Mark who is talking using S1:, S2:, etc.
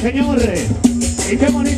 S1: señor. Y qué bonito.